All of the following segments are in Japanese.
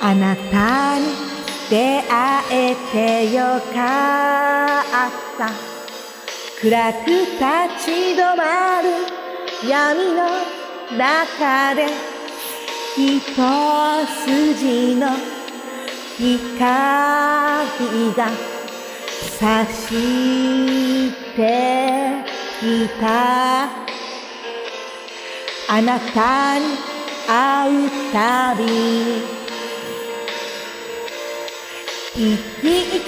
あなたに出会えてよかった。暗く立ち止まる闇の中で一筋の光が差してきた。あなたに会うたび生き生き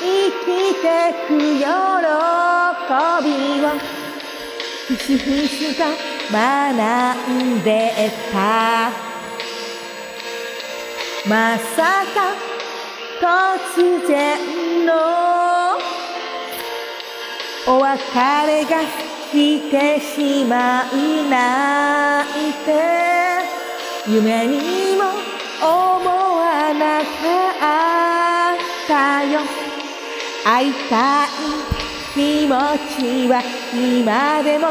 生きてく喜びをひしひしと学んでた。まさか突然のお別れが来てしまうなんて。夢にも思わ会いたい気持ちは今でも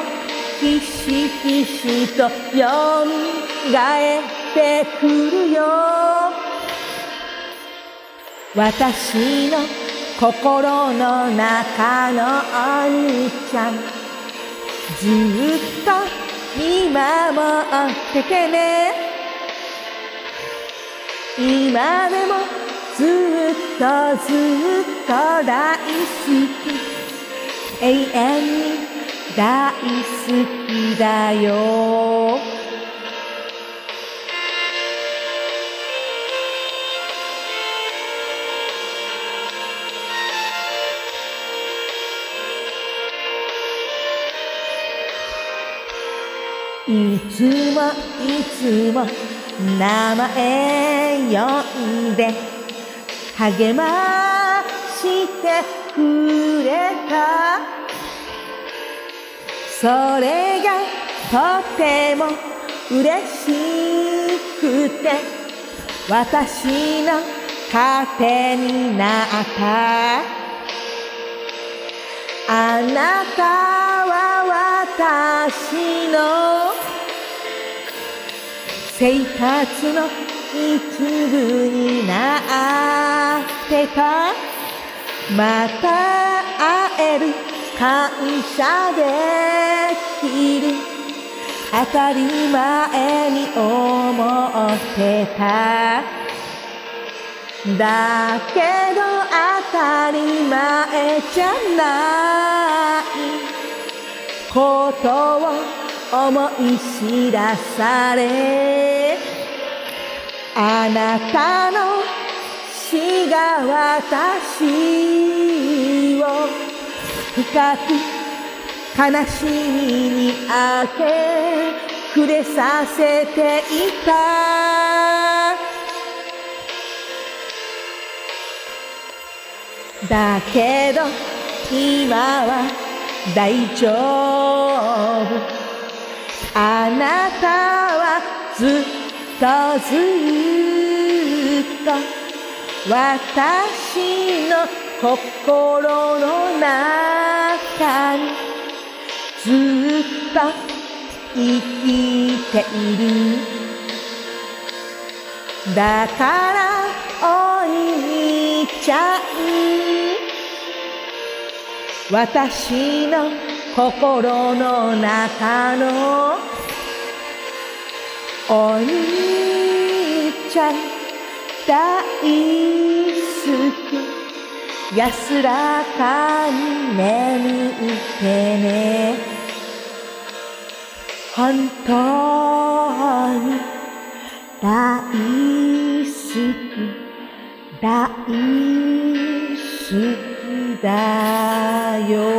ひしひしとよみがえってくるよ。私の心の中のお兄ちゃん。ずっと見守っててね。今でもずっとずっと大好き。永遠に大好きだよ。いつもいつも名前呼んで励ましてくれた。それがとても嬉しくて私の糧になった。あなたは私の生活の一部になってたまた会える感謝できる。当たり前に思ってた。だけど当たり前じゃない。ことを思い知らされあなたの死が私を深く悲しみに明け暮れさせていた。だけど今は大丈夫。あなたはずっととずっと私の心の中にずっと生きているだからお兄ちゃん私の心の中のお兄ちゃん大好き安らかに眠ってね。本当に大好き大好きだよ。